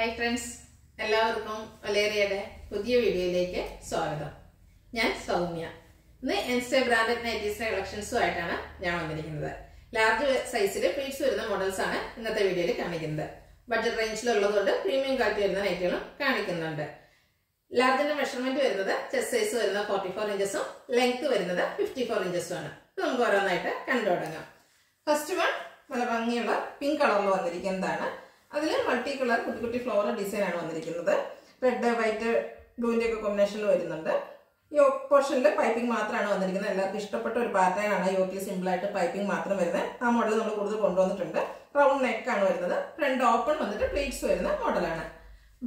Hi friends എല്ലാവർക്കും വലേറിയയുടെ പുതിയ വീഡിയോയിലേക്ക് സ്വാഗതം. ഞാൻ സൗമ്യ. ഇന്ന് എൻസ്റ്റെ ബ്രാൻഡഡ് നൈറ്റീസിന്റെ കളക്ഷൻസുമായിട്ടാണ് ഞാൻ വന്നിരിക്കുന്നത്. ലാർജ് സൈസിൽ പ്ലീറ്റ്സ് വരുന്ന മോഡൽസ് ആണ് ഇന്നത്തെ വീഡിയോയിൽ കാണിക്കുന്നത്. ബഡ്ജറ്റ് റേഞ്ചിലുള്ളതുകൊണ്ട് പ്രീമിയം ക്വാളിറ്റി വരുന്ന നൈറ്റുകളും കാണിക്കുന്നുണ്ട്. ലാർജിന്റെ മെഷർമെന്റ് വരുന്നത് ചെസ്റ്റ് സൈസ് വരുന്നത് ഫോർട്ടി ഫോർ ഇഞ്ചസും ലെങ്ത് വരുന്നത് ഫിഫ്റ്റി ഫോർ ഇഞ്ചസും ആണ്. നമുക്ക് ഓരോന്നായിട്ട് കണ്ടു തുടങ്ങാം ഫസ്റ്റ് വൺ നല്ല ഭംഗിയുള്ള പിങ്ക് കളറിൽ വന്നിരിക്കുന്നതാണ്. അതിൽ മൾട്ടി കളർ കുട്ടി കുട്ടി ഫ്ലോറൽ ഡിസൈൻ ആണ് വന്നിരിക്കുന്നത്. റെഡ് വൈറ്റ് ബ്ലൂവിന്റെ ഒക്കെ കോമ്പിനേഷനിൽ വരുന്നുണ്ട്. യോക്ക് പോർഷനിൽ പൈപ്പിംഗ് മാത്രമാണ് വന്നിരിക്കുന്നത്. എല്ലാവർക്കും ഇഷ്ടപ്പെട്ട ഒരു പാറ്റേൺ ആണ് യോക്കിൽ സിമ്പിളായിട്ട് പൈപ്പിംഗ് മാത്രം വരുന്നത്. ആ മോഡൽ നമ്മൾ കൂടുതൽ കൊണ്ടുവന്നിട്ടുണ്ട്. റൗണ്ട് നെക്ക് ആണ് വരുന്നത്. ഫ്രണ്ട് ഓപ്പൺ വന്നിട്ട് പ്ലേറ്റ്സ് വരുന്ന മോഡലാണ്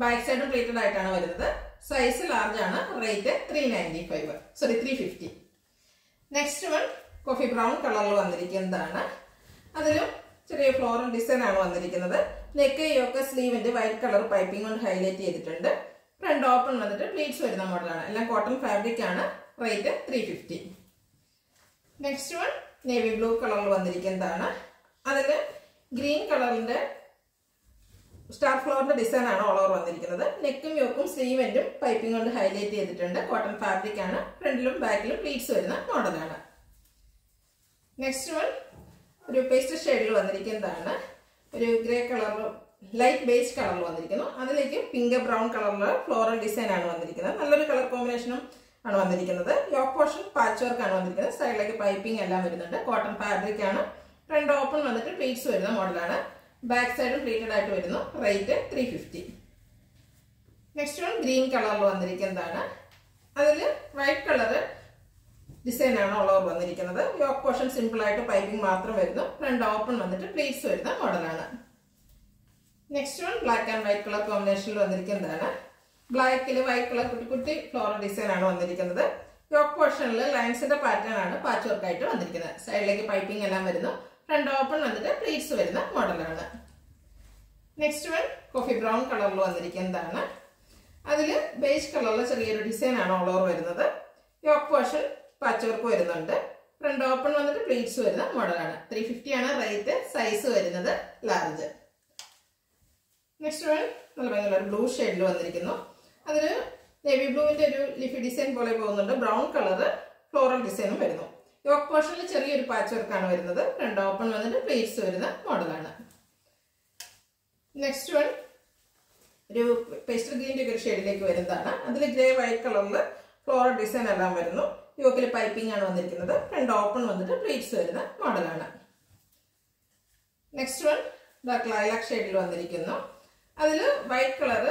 ബാക്ക് സൈഡും പ്ലേറ്റഡ് ആയിട്ടാണ് വരുന്നത്. സൈസ് ലാർജ് ആണ്. Rate three ninety five sorry three fifty next one coffee brown കളറിൽ വന്നിരിക്കുന്നതാണ്. അതിലും ചെറിയ ഫ്ലോറൽ ഡിസൈൻ ആണ് വന്നിരിക്കുന്നത്. നെക്ക് യോക്ക് സ്ലീവിന്റെ വൈറ്റ് കളർ പൈപ്പിംഗ് കൊണ്ട് ഹൈലൈറ്റ് ചെയ്തിട്ടുണ്ട്. ഫ്രണ്ട് ഓപ്പൺ വന്നിട്ട് പ്ലീറ്റ്സ് വരുന്ന മോഡലാണ്. എല്ലാം കോട്ടൺ ഫാബ്രിക് ആണ്. Rate three fifty next one navy blue കളറിൽ വന്നിരിക്കുന്നതാണ്. അതിൽ ഗ്രീൻ കളറിന്റെ സ്റ്റാർ ഫ്ലോറിന്റെ ഡിസൈൻ ആണ് ഓൾ ഓവർ വന്നിരിക്കുന്നത്. നെക്കും യോക്കും സ്ലീവെന്റും പൈപ്പിംഗ് കൊണ്ട് ഹൈലൈറ്റ് ചെയ്തിട്ടുണ്ട്. കോട്ടൺ ഫാബ്രിക് ആണ്. ഫ്രണ്ടിലും ബാക്കിലും പ്ലീറ്റ്സ് വരുന്ന മോഡലാണ്. നെക്സ്റ്റ് വൺ ഒരു പേസ്റ്റ് ഷെയ്ഡിൽ വന്നിരിക്കുന്നതാണ്. ഒരു ഗ്രേ കളർ ലൈറ്റ് ബേസ് കളറിൽ വന്നിരിക്കുന്നു. അതിലേക്ക് പിങ്ക് ബ്രൗൺ കളറിൽ ഫ്ലോറൽ ഡിസൈൻ ആണ് വന്നിരിക്കുന്നത്. നല്ലൊരു കളർ കോമ്പിനേഷനും ആണ് വന്നിരിക്കുന്നത്. യോക്ക് പോർഷൻ പാച്ച് വർക്ക് ആണ് വന്നിരിക്കുന്നത്. സൈഡിലേക്ക് പൈപ്പിംഗ് എല്ലാം വരുന്നുണ്ട്. കോട്ടൺ ഫാബ്രിക് ആണ്. ഫ്രണ്ട് ഓപ്പൺ വന്നിട്ട് പ്ലീറ്റ്സ് വരുന്ന മോഡലാണ് ബാക്ക് സൈഡും പ്ലീറ്റഡ് ആയിട്ട് വരുന്നു. Rate three fifty next one green കളറിൽ വന്നിരിക്കുന്നതാണ്. അതിൽ വൈറ്റ് കളറ് ഡിസൈൻ ആണ് ഓൾ വന്നിരിക്കുന്നത്. യോക്ക് പോർഷൻ സിമ്പിൾ ആയിട്ട് പൈപ്പിംഗ് മാത്രം വരുന്നു. ഫ്രണ്ട് ഓപ്പൺ വന്നിട്ട് പ്ലീസ് വരുന്ന മോഡലാണ് next one black and white colour കോമ്പിനേഷനിൽ വന്നിരിക്കുന്നതാണ്. ബ്ലാക്കിൽ വൈറ്റ് കളർ കുട്ടി കുട്ടി ഫ്ലോറൽ ഡിസൈനാണ് വന്നിരിക്കുന്നത്. യോക്ക് പോർഷനിൽ ലൈൻസിന്റെ പാറ്റേൺ ആണ് പാച്ച് വർക്ക് ആയിട്ട് വന്നിരിക്കുന്നത്. സൈഡിലേക്ക് പൈപ്പിംഗ് എല്ലാം വരുന്നു. ഫ്രണ്ട് ഓപ്പൺ വന്നിട്ട് പ്ലീസ് വരുന്ന മോഡലാണ് നെക്സ്റ്റ് വൺ കോഫി ബ്രൗൺ കളറിൽ വന്നിരിക്കുന്നതാണ്. അതിൽ ബേജ് കളറിൽ ചെറിയൊരു ഡിസൈനാണ് ഓൾ ഓവർ വരുന്നത്. യോക്ക് പോർഷൻ പാച്ച് വർക്ക് വരുന്നുണ്ട്. ഫ്രണ്ട് ഓപ്പൺ വന്നിട്ട് പ്ലീറ്റ്സ് വരുന്ന മോഡലാണ് ത്രീ ഫിഫ്റ്റി ആണ് റേറ്റ് സൈസ് വരുന്നത് ലാർജ് നെക്സ്റ്റ് വൺ നല്ല ഭയങ്കര ബ്ലൂ ഷെയ്ഡിൽ വന്നിരിക്കുന്നു. അതിൽ നേവി ബ്ലൂവിന്റെ ഒരു ലിഫി ഡിസൈൻ പോലെ പോകുന്നുണ്ട്. ബ്രൗൺ കളറ് ഫ്ലോറൽ ഡിസൈനും വരുന്നു. യോക്ക് പോർഷനിൽ ചെറിയൊരു പാച്ച് വർക്കാണ് വരുന്നത്. ഫ്രണ്ട് ഓപ്പൺ വന്നിട്ട് പ്ലീറ്റ്സ് വരുന്ന മോഡലാണ് നെക്സ്റ്റ് വൺ ഒരു പേസ്റ്റൽ ഗ്രീന്റെ ഒരു ഷെയ്ഡിലേക്ക് വരുന്നതാണ്. അതിൽ grey white colour floral design എല്ലാം വരുന്നു. യോക്കിൽ പൈപ്പിംഗ് ആണ് വന്നിരിക്കുന്നത്. രണ്ട് ഓപ്പൺ വന്നിട്ട് പ്ലേറ്റ്സ് വരുന്ന മോഡലാണ് നെക്സ്റ്റ് വൺ ഡാർക്ക് ലൈലാക് ഷെയ്ഡിൽ വന്നിരിക്കുന്നു. അതിൽ വൈറ്റ് കളർ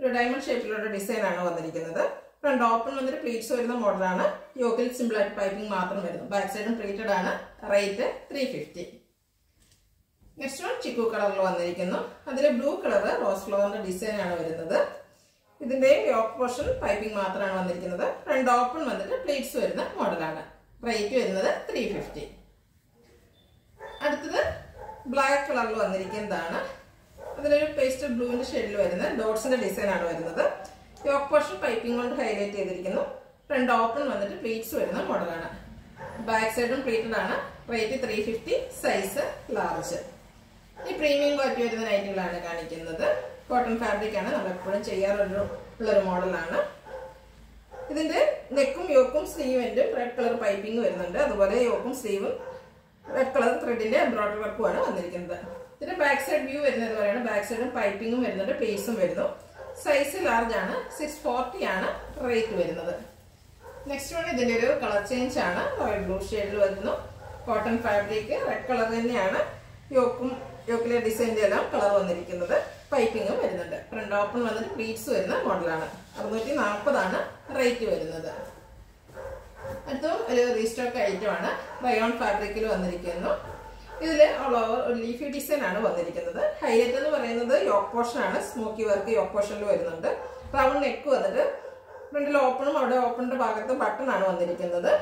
ഒരു ഡയമണ്ട് ഷേപ്പിലുള്ള ഡിസൈൻ ആണ് വന്നിരിക്കുന്നത്. രണ്ട് ഓപ്പൺ വന്നിട്ട് പ്ലീറ്റ്സ് വരുന്ന മോഡലാണ് യോക്കിൽ സിമ്പിൾ ആയിട്ട് പൈപ്പിംഗ് മാത്രം വരുന്നു. ബാക്ക് സൈഡും പ്ലീറ്റഡ് ആണ്. Rate three fifty next one chikoo കളറിൽ വന്നിരിക്കുന്നു. അതിൽ ബ്ലൂ കളർ റോസ് ഫ്ലവറിന്റെ ഡിസൈൻ ആണ് വരുന്നത്. ഇതിന്റെ യോക്ക് പോർഷൻ പൈപ്പിംഗ് മാത്രമാണ് വന്നിരിക്കുന്നത്. രണ്ട് ഓപ്പൺ വന്നിട്ട് പ്ലേറ്റ്സ് വരുന്ന മോഡലാണ്. റേറ്റ് വരുന്നത് ത്രീ ഫിഫ്റ്റി അടുത്തത് ബ്ലാക്ക് കളറിൽ വന്നിരിക്കുന്നതാണ്. അതിലൊരു പേസ്റ്റ് ബ്ലൂവിന്റെ ഷെയ്ഡിൽ വരുന്ന ഡോട്ട്സിന്റെ ഡിസൈൻ ആണ് വരുന്നത്. യോക്ക് പോർഷൻ പൈപ്പിംഗ് കൊണ്ട് ഹൈലൈറ്റ് ചെയ്തിരിക്കുന്നു. രണ്ട് ഓപ്പൺ വന്നിട്ട് പ്ലീറ്റ്സ് വരുന്ന മോഡലാണ്. ബാക്ക് സൈഡും പ്ലീറ്റഡ് ആണ്. Rate three fifty size large ഈ പ്രീമിയം ക്വാളിറ്റി വരുന്ന ലൈറ്റുകളാണ് കാണിക്കുന്നത്. കോട്ടൺ ഫാബ്രിക് ആണ്. നമ്മൾ എപ്പോഴും ചെയ്യാറുള്ള ഉള്ളൊരു മോഡലാണ്. ഇതിന്റെ നെക്കും യോക്കും സ്ലീവെന്റും റെഡ് കളർ പൈപ്പിംഗ് വരുന്നുണ്ട്. അതുപോലെ യോക്കും സ്ലീവും റെഡ് കളർ ത്രെഡിന്റെ എംബ്രോയിഡറി വർക്കുമാണ് വന്നിരിക്കുന്നത്. ഇതിന്റെ ബാക്ക് സൈഡ് വ്യൂ വരുന്നത് പോലെയാണ്. ബാക്ക് സൈഡും പൈപ്പിംഗും വരുന്നുണ്ട്. പേസും വരുന്നു. സൈസ് ലാർജ് ആണ്. സിക്സ് ഫോർട്ടി ആണ് റേറ്റ് വരുന്നത്. നെക്സ്റ്റ് വൺ ഇതിന്റെ ഒരു കളർ ചേഞ്ച് ആണ്. റോയൽ ബ്ലൂ ഷെയ്ഡിൽ വരുന്നു. കോട്ടൺ ഫാബ്രിക് റെഡ് കളർ തന്നെയാണ്. യോക്കും യോക്കിലെ എല്ലാം കളർ വന്നിരിക്കുന്നത് പൈപ്പിങ്ങും വരുന്നുണ്ട്. ഫ്രണ്ട് ഓപ്പൺ വന്നിട്ട് ബീഡ്സ് വരുന്ന മോഡലാണ്. അറുന്നൂറ്റി നാൽപ്പതാണ് റേറ്റ് വരുന്നത്. അടുത്തും ഒരു റീസ്റ്റോക്ക് ഐറ്റം ആണ്. റയോൺ ഫാബ്രിക്കിൽ വന്നിരിക്കുന്നു. ഇതിൽ ലീഫി ഡിസൈൻ ആണ് വന്നിരിക്കുന്നത്. ഹൈലൈറ്റ് എന്ന് പറയുന്നത് യോക്ക് പോർഷൻ ആണ്. സ്മോക്കി വർക്ക് യോക്ക് പോർഷനിൽ വരുന്നുണ്ട്. റൗണ്ട് നെക്ക് വന്നിട്ട് ഫ്രണ്ടിൽ ഓപ്പണും അവിടെ ഓപ്പണിന്റെ ഭാഗത്ത് ബട്ടൺ ആണ് വന്നിരിക്കുന്നത്.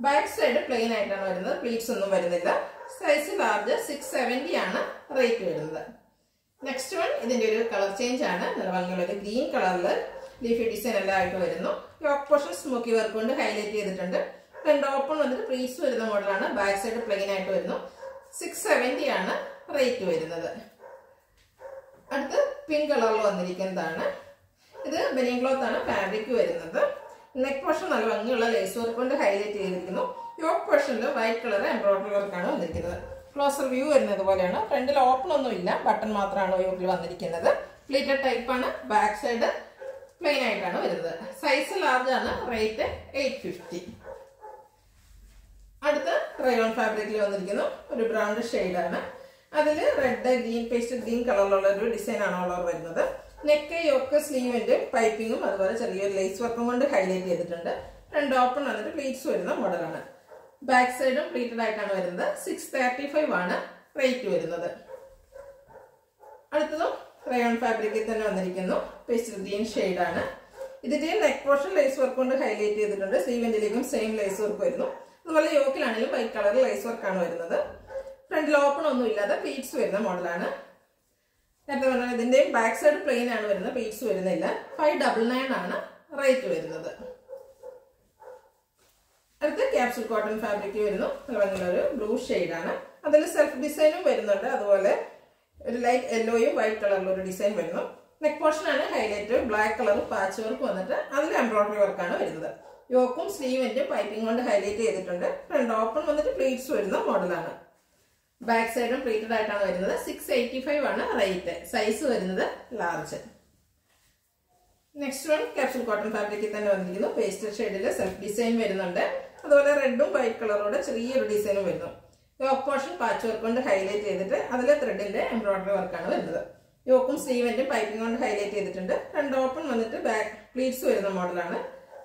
ബാക്ക് സൈഡ് പ്ലെയിൻ ആയിട്ടാണ് വരുന്നത്. പ്ലീറ്റ്സ് ഒന്നും വരുന്നില്ല. സൈസ് ലാർജ് സിക്സ് സെവന്റി ആണ് റേറ്റ് വരുന്നത്. നെക്സ്റ്റ് വൺ ഇതിന്റെ ഒരു കളർ ചേഞ്ച് ആണ്. ഒരു ഗ്രീൻ കളറിൽ ലീഫി ഡിസൈൻ എല്ലാം ആയിട്ട് വരുന്നു. യോക്ക് പോർഷൻ സ്മോക്കി വർക്ക് കൊണ്ട് ഹൈലൈറ്റ് ചെയ്തിട്ടുണ്ട്. ഫ്രണ്ട് ഓപ്പൺ വന്നിട്ട് പ്രീസ് വരുന്ന മോഡലാണ് ബാക്ക് സൈഡ് പ്ലെയിൻ ആയിട്ട് വരുന്നു. സിക്സ് സെവന്റി ആണ് റേറ്റ് വരുന്നത്. അടുത്ത് പിങ്ക് കളറിൽ വന്നിരിക്കുന്നതാണ്. ഇത് ബനിയൻ ക്ലോത്ത് ആണ് ഫാബ്രിക് വരുന്നത്. നെക്ക് പോർഷൻ നല്ല ഭംഗിയുള്ള ലേസ് വർക്ക് കൊണ്ട് ഹൈലൈറ്റ് ചെയ്തിരിക്കുന്നു. യോക്ക് പോർഷനിൽ വൈറ്റ് കളർ എംബ്രോയിഡറി വർക്കാണ് വന്നിരിക്കുന്നത്? ക്ലോസർ വ്യൂ വരുന്നത് പോലെയാണ്. ഫ്രണ്ടിൽ ഓപ്പൺ ഒന്നും ഇല്ല ബട്ടൺ മാത്രമാണ് യോക്കിൽ വന്നിരിക്കുന്നത്. പ്ലീറ്റഡ് ടൈപ്പ് ആണ്. ബാക്ക് സൈഡ് പ്ലെയിൻ ആയിട്ടാണ് വരുന്നത്. സൈസ് ലാർജ് ആണ്. റേറ്റ് എയ്റ്റ് ഫിഫ്റ്റി അടുത്ത് റയോൺ ഫാബ്രിക്കിൽ വന്നിരിക്കുന്നു. ഒരു ബ്രൗൺ ആണ്. അതിൽ റെഡ് ഗ്രീൻ പേസ്റ്റ് ഗ്രീൻ കളറിലുള്ള ഒരു ഡിസൈനാണ് ഓൾ വരുന്നത്. നെക്ക് യോക്ക് സ്ലീവിന്റെ പൈപ്പിങ്ങും അതുപോലെ ചെറിയൊരു ലേസ് വർക്കും കൊണ്ട് ഹൈലൈറ്റ് ചെയ്തിട്ടുണ്ട്. രണ്ട് ഓപ്പൺ വന്നിട്ട് പ്ലീറ്റ്സ് വരുന്ന മോഡലാണ് ബാക്ക് സൈഡും പ്ലീറ്റഡ് ആയിട്ടാണ് വരുന്നത്. സിക്സ് തേർട്ടി ഫൈവ് ആണ് റേറ്റ് വരുന്നത്. അടുത്തതും റയോൺ ഫാബ്രിക്കിൽ തന്നെ വന്നിരിക്കുന്നു. പേസ്റ്റ് ഗ്രീൻ ആണ്. ഇതിന്റെ നെക്ക് പോർഷൻ ലേസ് വർക്ക് കൊണ്ട് ഹൈലൈറ്റ് ചെയ്തിട്ടുണ്ട്. സ്ലീവിന്റെലേക്കും സെയിം ലേസ് വർക്ക് വരുന്നു. അതുപോലെ യോക്കിലാണെങ്കിലും വൈറ്റ് കളർ ലേസ് വർക്കാണ് വരുന്നത്. ഫ്രണ്ടിൽ ഓപ്പൺ ഒന്നും ഇല്ലാതെ പീറ്റ്സ് വരുന്ന മോഡലാണ് നേരത്തെ പറഞ്ഞാൽ ഇതിന്റെയും ബാക്ക് സൈഡ് പ്ലെയിൻ ആണ് വരുന്നത്. പീറ്റ്സ് വരുന്നില്ല. ഫൈവ് ഡബിൾ നയൻ ആണ് റേറ്റ് വരുന്നത്. അടുത്ത് ക്യാപ്സൂൾ കോട്ടൺ ഫാബ്രിക് വരുന്നു. ഭംഗിയുള്ള ഒരു ബ്ലൂ ആണ്. അതിൽ സെൽഫ് ഡിസൈനും വരുന്നുണ്ട്. അതുപോലെ ഒരു ലൈറ്റ് യെല്ലോയും വൈറ്റ് കളറിലും ഒരു ഡിസൈൻ വരുന്നു. നെക്ക് പോർഷൻ ആണ് highlight black colour patch work വന്നിട്ട് അതിൽ എംബ്രോയിഡറി വർക്കാണ് വരുന്നത്. യോക്കും സ്ലീവിന്റെ പൈപ്പിംഗ് കൊണ്ട് ഹൈലൈറ്റ് ചെയ്തിട്ടുണ്ട്. ഫ്രണ്ട് ഓപ്പൺ വന്നിട്ട് പ്ലീറ്റ്സ് വരുന്ന മോഡലാണ് ബാക്ക് സൈഡും പ്ലീറ്റഡ് ആയിട്ടാണ് വരുന്നത്. സിക്സ് എയ്റ്റി ഫൈവ് ആണ് റേറ്റ് സൈസ് വരുന്നത് large next one capsule cotton ഫാബ്രിക്കിൽ തന്നെ വന്നിരിക്കുന്നു. പേസ്റ്റൽ ഷെയ്ഡിൽ സെൽഫ് ഡിസൈൻ വരുന്നുണ്ട്. അതുപോലെ റെഡും വൈറ്റ് കളറോടെ ചെറിയൊരു ഡിസൈനും വരുന്നു. യോക്ക് പോർഷൻ പാച്ച് വർക്ക് കൊണ്ട് ഹൈലൈറ്റ് ചെയ്തിട്ട് അതിലെ ത്രെഡിന്റെ എംബ്രോയിഡറി വർക്കാണ് വരുന്നത്. യോക്കും സ്ലീവിന്റെ പൈപ്പിംഗ് കൊണ്ട് ഹൈലൈറ്റ് ചെയ്തിട്ടുണ്ട്. രണ്ട് ഓപ്പൺ വന്നിട്ട് ബാക്ക് പ്ലീറ്റ്സ് വരുന്ന മോഡലാണ്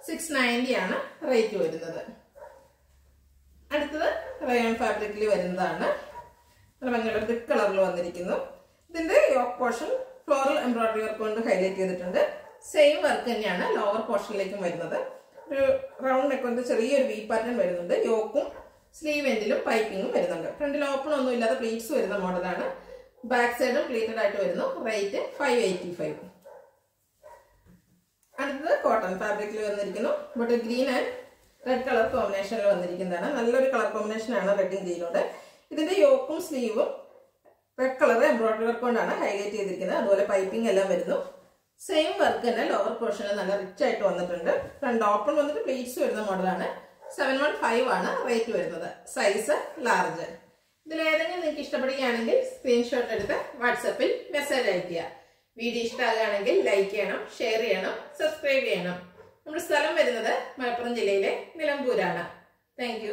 സിക്സ് നയന്റി ആണ് റേറ്റ് വരുന്നത്. അടുത്തത് റയോൺ ഫാബ്രിക്കിൽ വരുന്നതാണ്. നല്ല ഭംഗിയുള്ള ബ്രിക്ക് കളറിൽ വന്നിരിക്കുന്നു. ഇതിന്റെ yoke portion floral embroidery work കൊണ്ട് ഹൈലൈറ്റ് ചെയ്തിട്ടുണ്ട്. സെയിം വർക്ക് തന്നെയാണ് ലോവർ പോർഷനിലേക്കും വരുന്നത്. ഒരു റൗണ്ട് നെക്ക് കൊണ്ട് ചെറിയൊരു വി പാറ്റേൺ വരുന്നുണ്ട്. യോക്കും സ്ലീവ് എൻഡിലും പൈപ്പിങ്ങും വരുന്നുണ്ട്. ഫ്രണ്ടിൽ ഓപ്പൺ ഒന്നും ഇല്ലാത്ത പ്ലീറ്റ്സ് വരുന്ന മോഡലാണ് ബാക്ക് സൈഡും പ്ലീറ്റഡ് ആയിട്ട് വരുന്നു. റേറ്റ് ഫൈവ് എയ്റ്റി ഫൈവ് അടുത്തത് കോട്ടൺ ഫാബ്രിക്കിൽ വന്നിരിക്കുന്നു. But green and red colour കോമ്പിനേഷനിൽ വന്നിരിക്കുന്നതാണ്. നല്ലൊരു കളർ കോമ്പിനേഷൻ ആണ് റെഡും ഗ്രീനോട് ഇതിന്റെ യോക്കും സ്ലീവും റെഡ് കളർ എംബ്രോയിഡറി വർക്ക് കൊണ്ടാണ് ഹൈലൈറ്റ് ചെയ്തിരിക്കുന്നത്. അതുപോലെ പൈപ്പിംഗ് എല്ലാം വരുന്നു. സെയിം വർക്ക് തന്നെ ലോവർ പോർഷനിൽ നല്ല റിച്ച് ആയിട്ട് വന്നിട്ടുണ്ട്. രണ്ട് ഓപ്പൺ വന്നിട്ട് പ്ലേറ്റ്സ് വരുന്ന മോഡലാണ് സെവൻ വൺ ഫൈവ് ആണ് റേറ്റ് വരുന്നത്. സൈസ് ലാർജ് ഇതിൽ ഏതെങ്കിലും നിങ്ങൾക്ക് ഇഷ്ടപ്പെടുകയാണെങ്കിൽ സ്ക്രീൻഷോട്ട് എടുത്ത് വാട്സപ്പിൽ മെസ്സേജ് അയക്കുക വീഡിയോ ഇഷ്ടമാകുകയാണെങ്കിൽ ലൈക്ക് ചെയ്യണം ഷെയർ ചെയ്യണം സബ്സ്ക്രൈബ് ചെയ്യണം. നമ്മുടെ സ്ഥലം വരുന്നത് മലപ്പുറം ജില്ലയിലെ നിലമ്പൂരാണ്. താങ്ക്